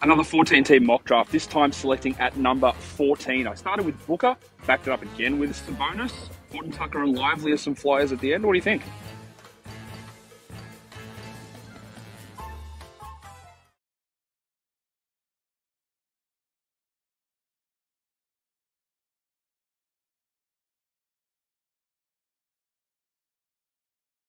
Another 14 team mock draft, this time selecting at number 14. I started with Booker, backed it up again with Sabonis. Horton Tucker and Lively as some flyers at the end. What do you think?